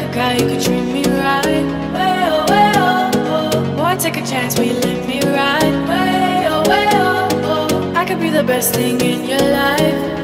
like a guy who could treat me right. Way oh, way oh, oh. Boy, take a chance, will you let me ride? Way oh, way oh, oh. I could be the best thing in your life.